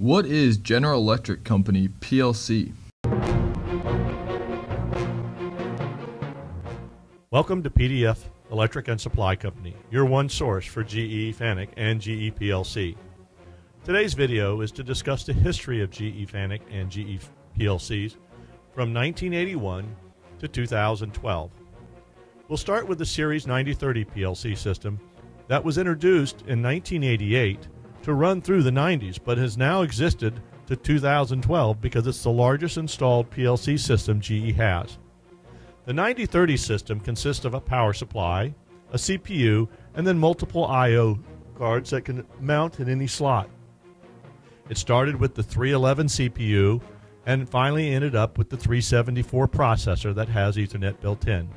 What is General Electric Company PLC? Welcome to PDF Electric and Supply Company, your one source for GE FANUC and GE PLC. Today's video is to discuss the history of GE FANUC and GE PLCs from 1981 to 2012. We'll start with the Series 9030 PLC system that was introduced in 1988 to run through the 90s, but has now existed to 2012 because it's the largest installed PLC system GE has. The 9030 system consists of a power supply, a CPU, and then multiple I/O cards that can mount in any slot. It started with the 311 CPU and finally ended up with the 374 processor that has Ethernet built in.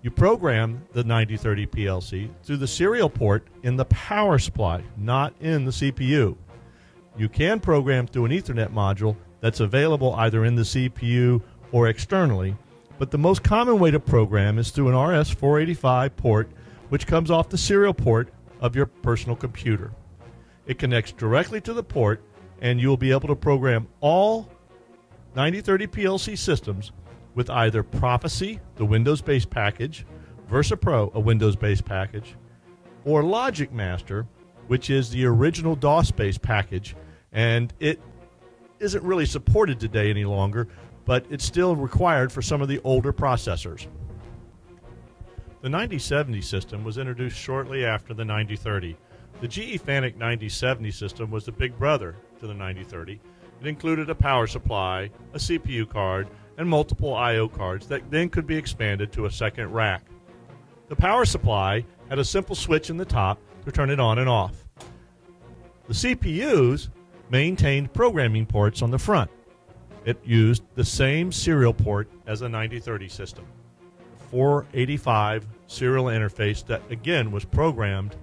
You program the 9030 PLC through the serial port in the power supply, not in the CPU. You can program through an Ethernet module that's available either in the CPU or externally, but the most common way to program is through an RS485 port, which comes off the serial port of your personal computer. It connects directly to the port, and you will be able to program all 9030 PLC systems with either Proficy, the Windows based package, VersaPro, a Windows based package, or Logic Master, which is the original DOS based package. And it isn't really supported today any longer, but it's still required for some of the older processors. The 9070 system was introduced shortly after the 9030. The GE FANUC 9070 system was the big brother to the 9030. It included a power supply, a CPU card, and multiple I/O cards that then could be expanded to a second rack. The power supply had a simple switch in the top to turn it on and off. The CPUs maintained programming ports on the front. It used the same serial port as a 9030 system. 485 serial interface that again was programmed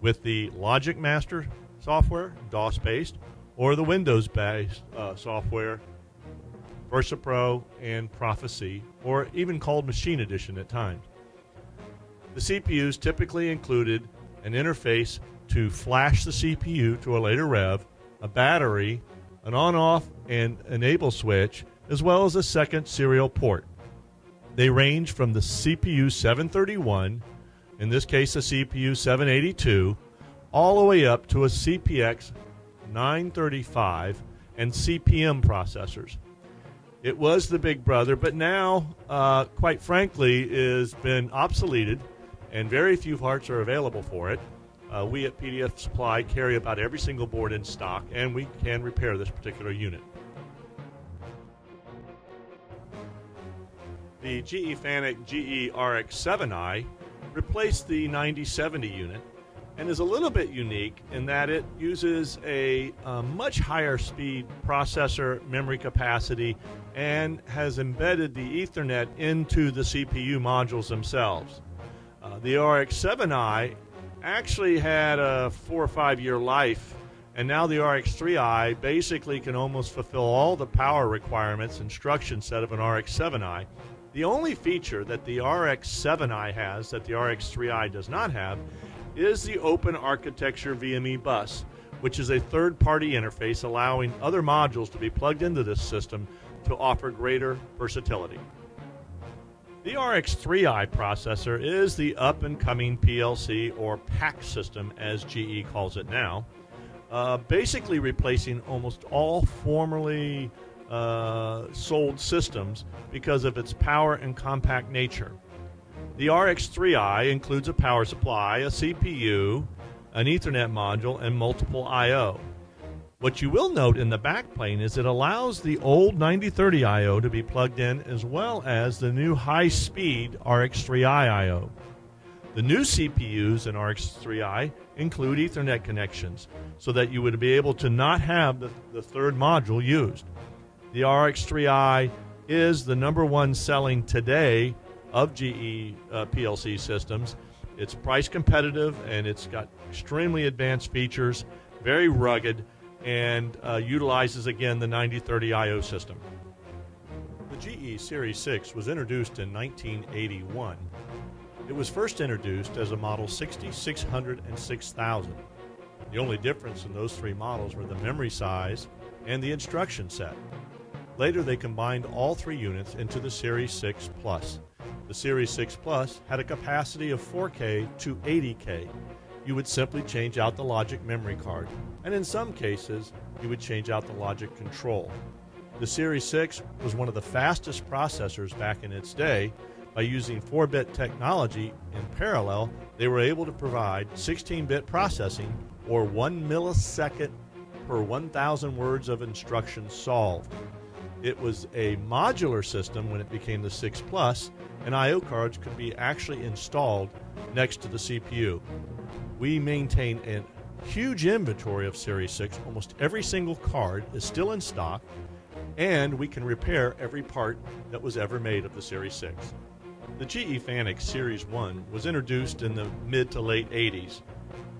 with the Logic Master software, DOS based, or the Windows based uh, software, VersaPro and Proficy, or even called Machine Edition at times. The CPUs typically included an interface to flash the CPU to a later rev, a battery, an on off and enable switch, as well as a second serial port. They range from the CPU 731, in this case a CPU 782, all the way up to a CPX 935 and CP/M processors. It was the big brother, but now, uh, quite frankly, is been obsoleted, and very few parts are available for it. Uh, we at PDF Supply carry about every single board in stock, and we can repair this particular unit. The GE FANUC GE RX7i replaced the 9070 unit and is a little bit unique in that it uses a, a, much higher speed processor memory capacity and has embedded the Ethernet into the CPU modules themselves. Uh, the RX7i actually had a four or five year life, and now the RX3i basically can almost fulfill all the power requirements instruction set of an RX7i. The only feature that the RX7i has that the RX3i does not have is the Open Architecture VME bus, which is a third party interface allowing other modules to be plugged into this system to offer greater versatility. The RX3i processor is the up and coming PLC or PAC system, as GE calls it now, uh, basically replacing almost all formerly uh, sold systems because of its power and compact nature. The RX3i includes a power supply, a CPU, an Ethernet module, and multiple I/O. What you will note in the backplane is it allows the old 9030 I/O to be plugged in as well as the new high-speed RX3i I/O. The new CPUs in RX3i include Ethernet connections so that you would be able to not have the, the third module used. The RX3i is the number one selling today of GE uh, PLC systems. It's price competitive and it's got extremely advanced features, very rugged, and uh, utilizes again the 9030 IO system. The GE Series 6 was introduced in 1981. It was first introduced as a model 6600 and 6000. The only difference in those three models were the memory size and the instruction set. Later, they combined all three units into the Series 6 Plus. The Series 6 Plus had a capacity of 4K to 80K. You would simply change out the logic memory card, and in some cases, you would change out the logic control. The Series 6 was one of the fastest processors back in its day. By using 4 bit technology in parallel, they were able to provide 16 bit processing or 1 millisecond per 1,000 words of instruction solved. It was a modular system when it became the 6 Plus, and I/O cards could be actually installed next to the CPU. We maintain a huge inventory of Series 6. Almost every single card is still in stock, and we can repair every part that was ever made of the Series 6. The GE Fanuc Series 1 was introduced in the mid to late 80s.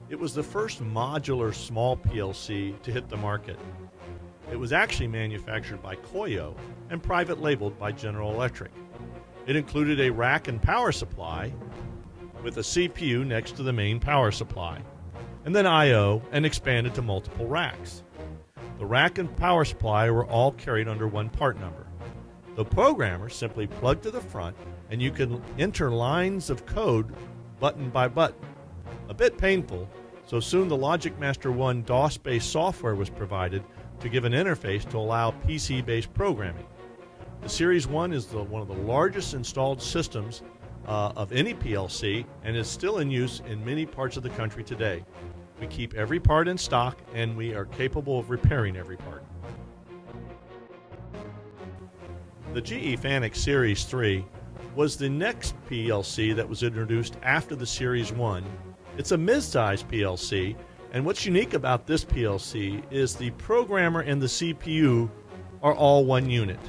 It was the first modular small PLC to hit the market. It was actually manufactured by Koyo and private labeled by General Electric. It included a rack and power supply with a CPU next to the main power supply, and then I/O and expanded to multiple racks. The rack and power supply were all carried under one part number. The programmer simply plugged to the front and you could enter lines of code button by button. A bit painful, so soon the Logic Master 1 DOS based software was provided to give an interface to allow PC based programming. The Series 1 is the, one of the largest installed systems uh, of any PLC and is still in use in many parts of the country today. We keep every part in stock and we are capable of repairing every part. The GE Fanuc Series 3 was the next PLC that was introduced after the Series 1. It's a mid-sized PLC, and what's unique about this PLC is the programmer and the CPU are all one unit.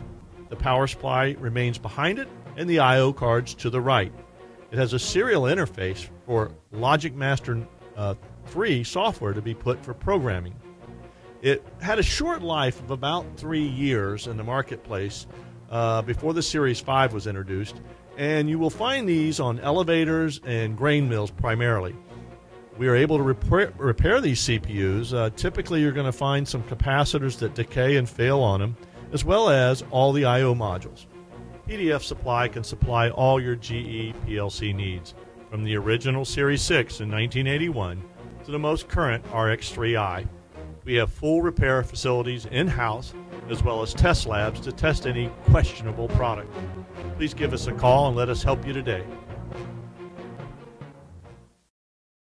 The power supply remains behind it and the I/O cards to the right. It has a serial interface for Logic Master uh, 3 software to be put for programming. It had a short life of about three years in the marketplace uh, before the Series 5 was introduced, and you will find these on elevators and grain mills primarily. We are able to repair, repair these CPUs. Uh, typically, you're going to find some capacitors that decay and fail on them, as well as all the I/O modules. PDF Supply can supply all your GE PLC needs, from the original Series 6 in 1981 to the most current RX3i. We have full repair facilities in house as well as test labs to test any questionable product. Please give us a call and let us help you today.